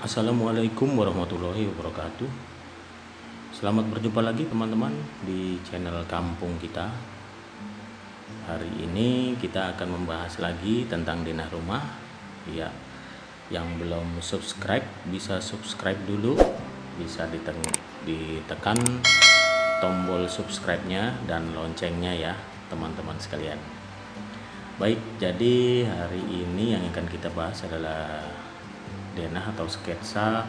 Assalamualaikum warahmatullahi wabarakatuh. Selamat berjumpa lagi teman-teman di channel kampung kita. Hari ini kita akan membahas lagi tentang denah rumah. Ya, yang belum subscribe bisa subscribe dulu. Bisa ditekan tombol subscribe-nya dan loncengnya ya teman-teman sekalian. Baik, jadi hari ini yang akan kita bahas adalah denah atau sketsa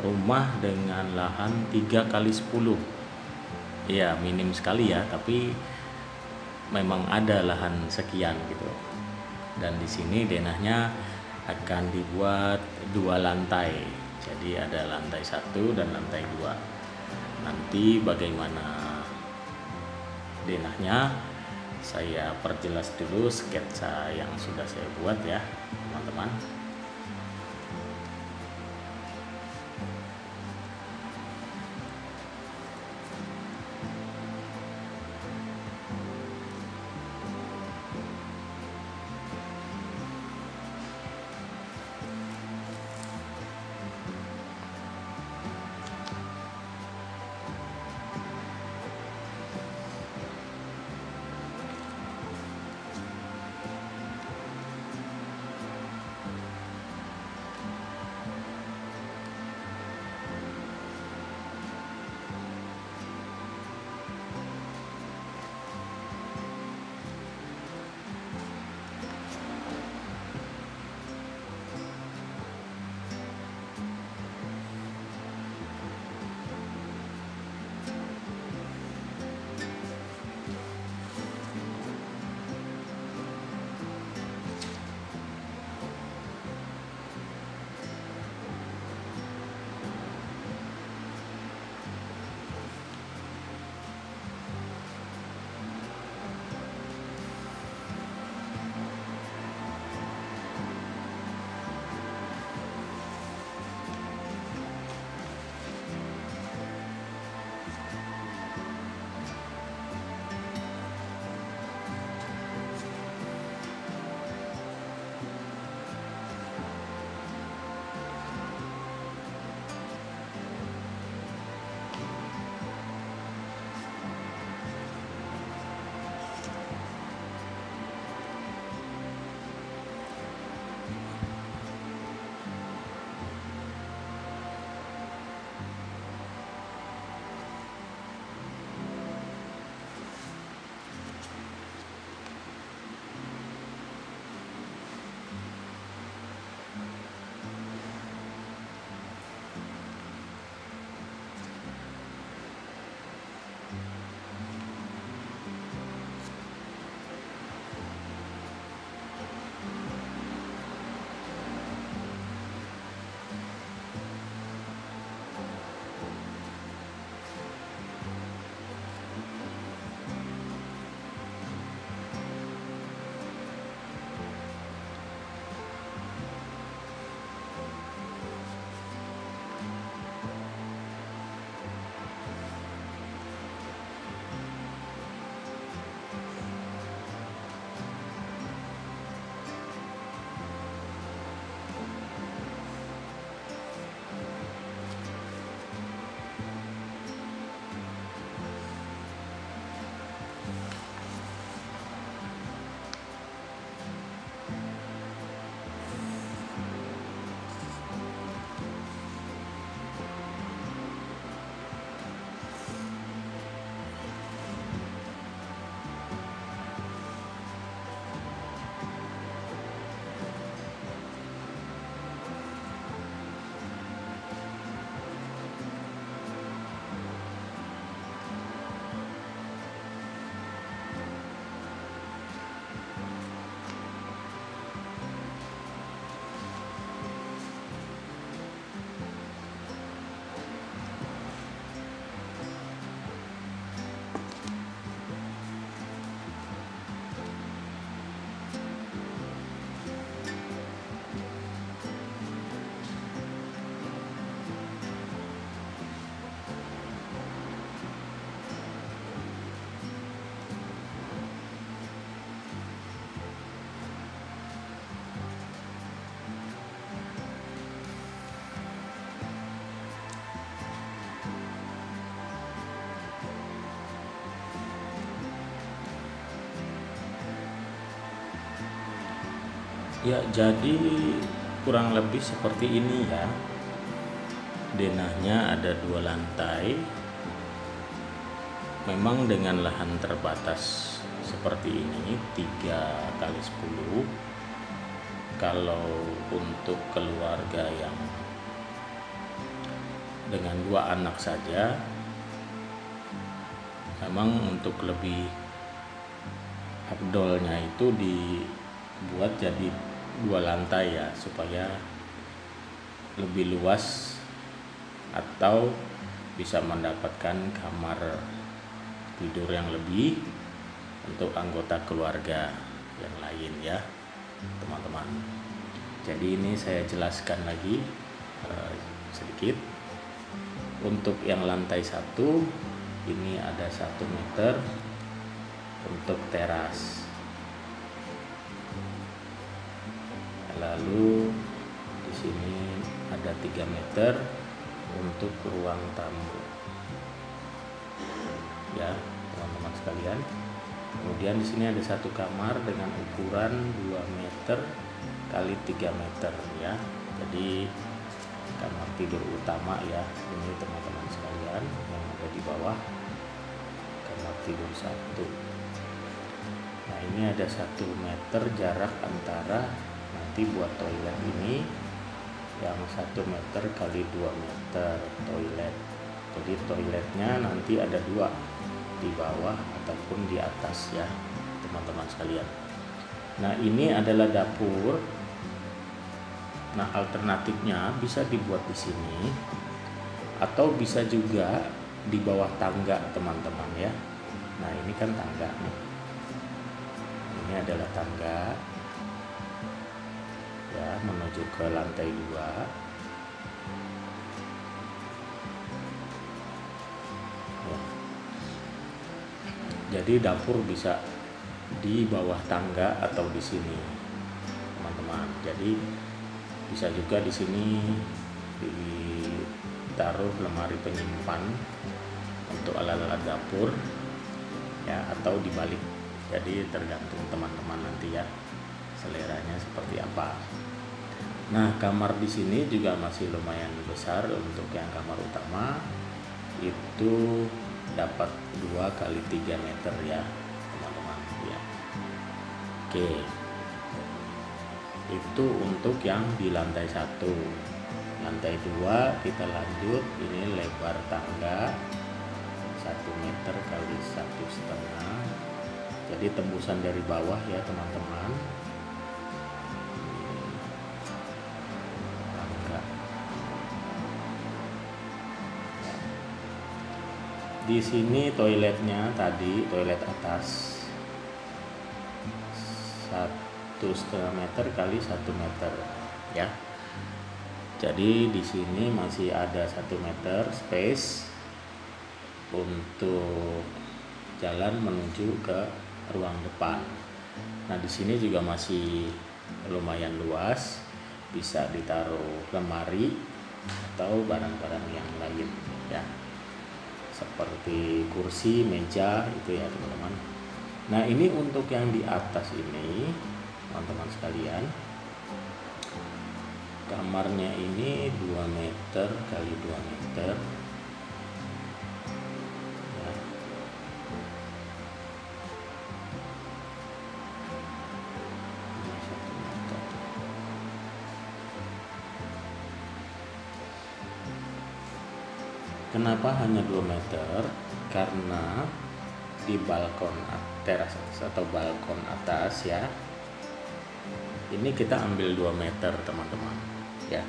rumah dengan lahan 3 kali 10 ya minim sekali ya tapi memang ada lahan sekian gitu. Dan di sini denahnya akan dibuat dua lantai. Jadi ada lantai satu dan lantai dua. Nanti bagaimana denahnya saya perjelas dulu sketsa yang sudah saya buat ya teman-teman ya jadi kurang lebih seperti ini ya. Denahnya ada dua lantai. Memang dengan lahan terbatas seperti ini 3 kali 10 kalau untuk keluarga yang dengan dua anak saja memang untuk lebih abdolnya itu dibuat jadi dua lantai ya supaya lebih luas atau bisa mendapatkan kamar tidur yang lebih untuk anggota keluarga yang lain ya teman-teman. Jadi ini saya jelaskan lagi uh, sedikit. Untuk yang lantai satu ini ada satu meter untuk teras lalu di sini ada 3 meter untuk ruang tamu. Ya teman-teman sekalian. Kemudian di sini ada satu kamar dengan ukuran 2 meter kali 3 meter ya. Jadi kamar tidur utama ya ini teman-teman sekalian yang ada di bawah. Kamar tidur satu. Nah ini ada satu meter jarak antara nanti buat toilet ini yang satu meter kali 2 meter toilet. Jadi toiletnya nanti ada dua di bawah ataupun di atas ya teman-teman sekalian. Nah ini adalah dapur. Nah alternatifnya bisa dibuat di sini atau bisa juga di bawah tangga teman-teman ya. Nah ini kan tangga nih. Ini adalah tangga ya menuju ke lantai dua. Ya. jadi dapur bisa di bawah tangga atau di sini teman-teman. Jadi bisa juga di sini ditaruh lemari penyimpan untuk alat-alat dapur ya atau dibalik jadi tergantung teman-teman nanti ya seleranya seperti apa. Nah, kamar di sini juga masih lumayan besar untuk yang kamar utama itu dapat 2 kali 3 meter ya, teman-teman ya. Oke. Itu untuk yang di lantai satu. Lantai dua kita lanjut ini lebar tangga 1 meter kali satu setengah jadi tembusan dari bawah ya teman-teman di sini toiletnya tadi toilet atas. Satu setengah meter kali satu meter ya. Jadi di sini masih ada satu meter space untuk jalan menuju ke ruang depan. Nah di sini juga masih lumayan luas bisa ditaruh lemari atau barang-barang yang lain ya seperti kursi, meja itu ya teman-teman. Nah ini untuk yang di atas ini teman-teman sekalian kamarnya ini 2 meter kali 2 meter Kenapa hanya 2 meter? Karena di balkon teras atas atau balkon atas ya. Ini kita ambil 2 meter teman-teman ya.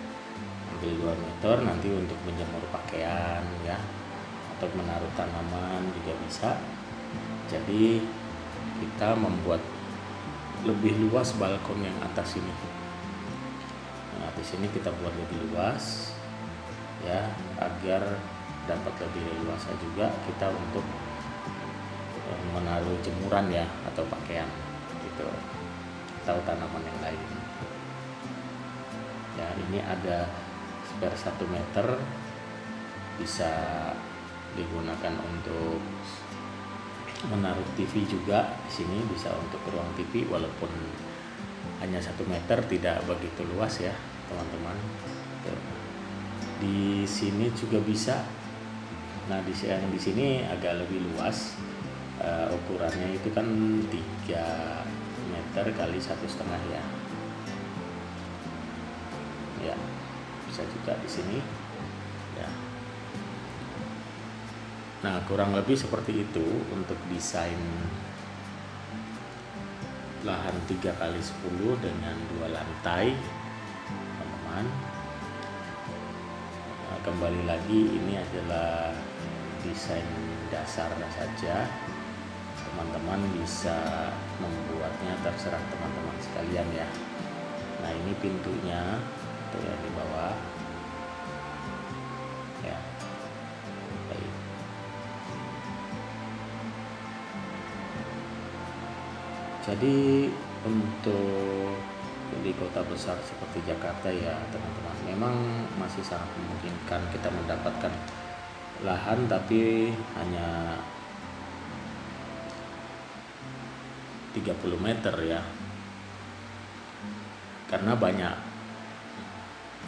Ambil 2 meter nanti untuk menjemur pakaian ya atau menaruh tanaman juga bisa. Jadi kita membuat lebih luas balkon yang atas ini. Nah, di sini kita buat lebih luas ya agar dapat lebih leluasa juga kita untuk eh, menaruh jemuran ya atau pakaian gitu. Atau tanaman yang lain. Ya ini ada spare 1 meter bisa digunakan untuk menaruh TV juga di sini bisa untuk ruang TV walaupun hanya satu meter tidak begitu luas ya teman-teman. Di sini juga bisa nah di yang di sini agak lebih luas uh, ukurannya itu kan 3 meter kali satu setengah ya. Ya bisa juga di sini. Ya. Nah kurang lebih seperti itu untuk desain lahan 3 kali 10 dengan dua lantai teman-teman kembali lagi ini adalah desain dasarnya saja. Teman-teman bisa membuatnya terserah teman-teman sekalian ya. Nah ini pintunya itu ya di bawah. Ya. Baik. Jadi untuk di kota besar seperti Jakarta ya teman-teman. Memang masih sangat memungkinkan kita mendapatkan lahan tapi hanya 30 meter ya. Karena banyak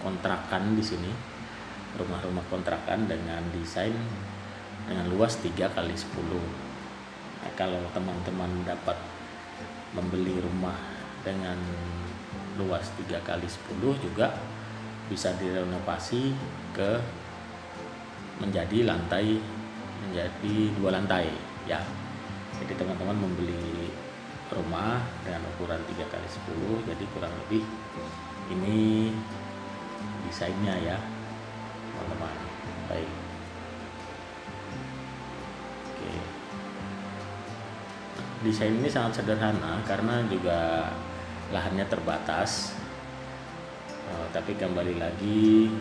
kontrakan di sini rumah-rumah kontrakan dengan desain dengan luas 3 kali 10 nah, kalau teman-teman dapat membeli rumah dengan luas 3 kali 10 juga bisa direnovasi ke menjadi lantai menjadi dua lantai ya. Jadi teman-teman membeli rumah dengan ukuran 3 kali 10 jadi kurang lebih ini desainnya ya teman-teman. Baik. Oke. Desain ini sangat sederhana karena juga lahannya terbatas uh, tapi kembali lagi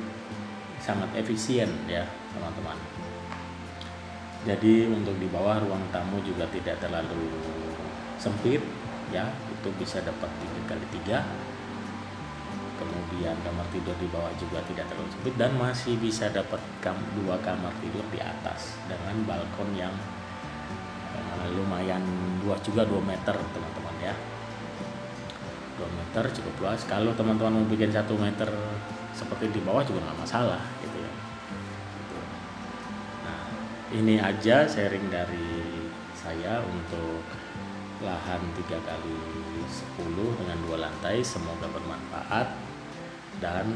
sangat efisien ya teman-teman. Jadi untuk di bawah ruang tamu juga tidak terlalu sempit ya. Itu bisa dapat tiga kali tiga. Kemudian kamar tidur di bawah juga tidak terlalu sempit dan masih bisa dapat kam dua kamar tidur di atas dengan balkon yang uh, lumayan luas juga 2 meter teman-teman ya 2 meter cukup luas. Kalau teman-teman mau bikin satu meter seperti di bawah juga nggak masalah gitu ya. Nah ini aja sharing dari saya untuk lahan 3 kali 10 dengan dua lantai. Semoga bermanfaat dan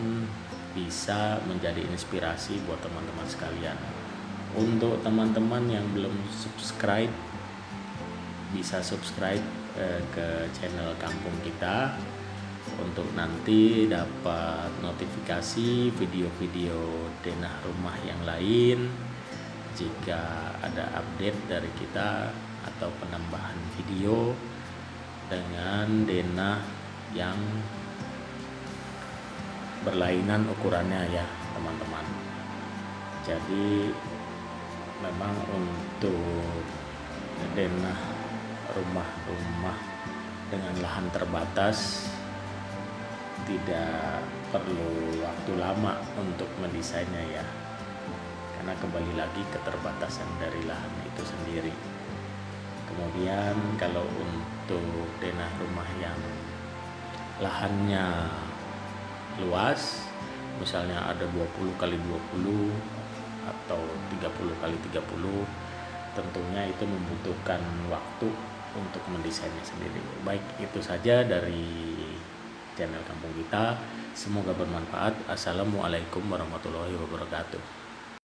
bisa menjadi inspirasi buat teman-teman sekalian. Untuk teman-teman yang belum subscribe bisa subscribe eh, ke channel kampung kita untuk nanti dapat notifikasi video-video denah rumah yang lain. Jika ada update dari kita atau penambahan video dengan denah yang berlainan ukurannya ya teman-teman. Jadi memang untuk denah rumah-rumah dengan lahan terbatas tidak perlu waktu lama untuk mendesainnya ya. Karena kembali lagi keterbatasan dari lahan itu sendiri. Kemudian kalau untuk denah rumah yang lahannya luas misalnya ada 20 kali 20 atau 30 kali 30 tentunya itu membutuhkan waktu untuk mendesainnya sendiri. Baik itu saja dari channel kampung kita. Semoga bermanfaat. Assalamualaikum warahmatullahi wabarakatuh